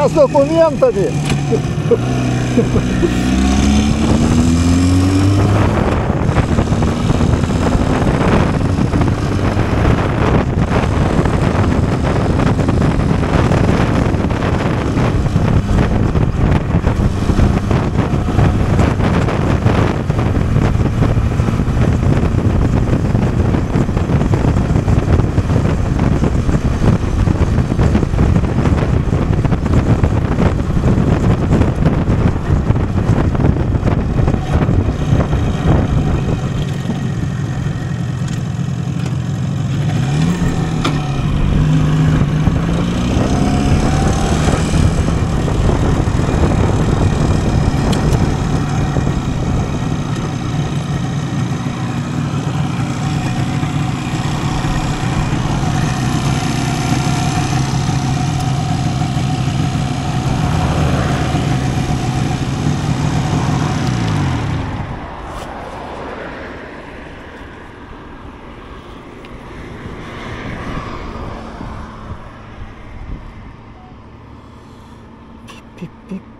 Я с документами.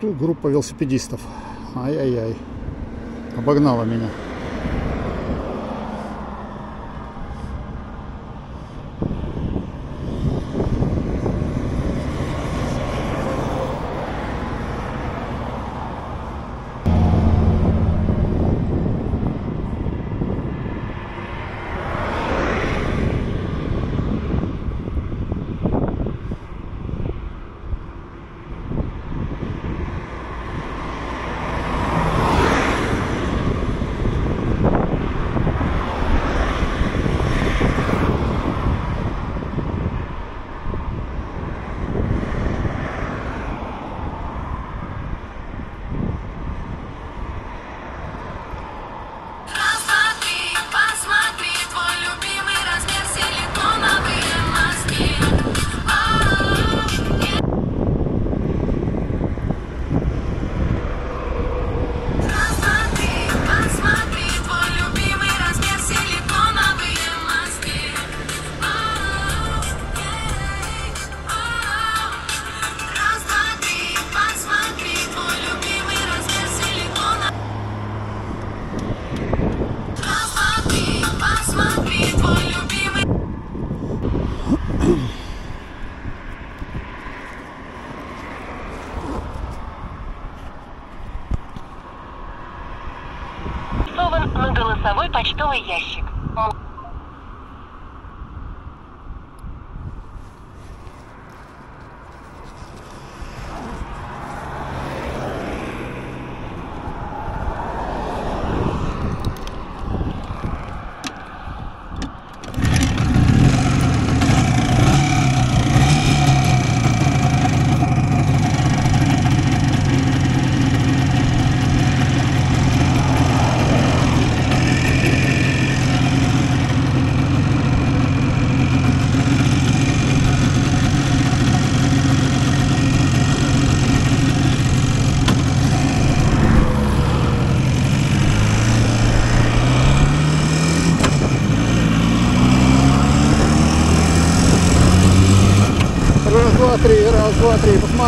группа велосипедистов. Ай-яй-яй. Обогнала меня. голосовой почтовый ящик.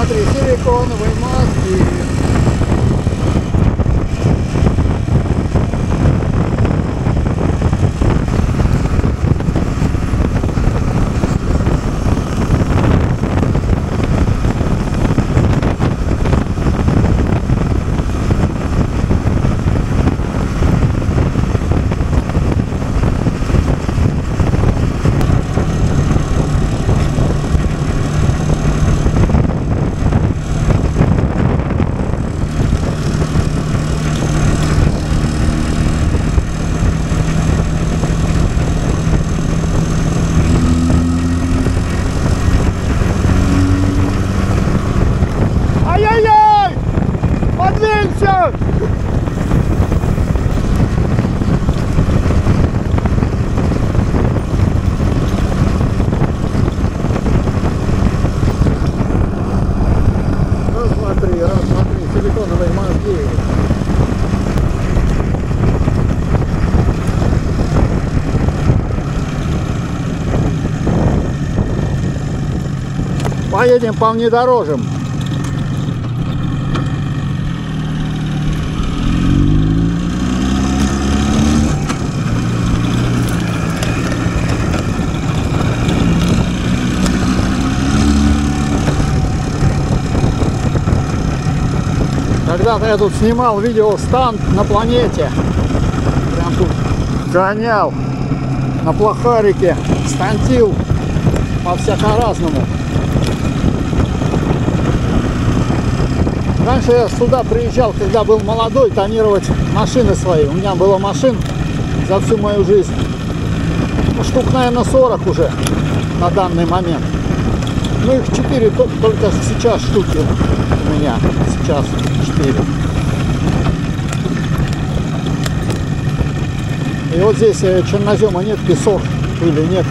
смотри, силиконовый мозг и поедем по внедорожьям. Когда-то я тут снимал видео стан на планете. Прям тут гонял на плохарике, стантил по всяко-разному. Раньше я сюда приезжал, когда был молодой, тонировать машины свои. У меня было машин за всю мою жизнь. Ну, штук, наверное, 40 уже на данный момент. Ну, их 4 только сейчас штуки у меня. Сейчас 4. И вот здесь э, чернозема нет, песок или нет.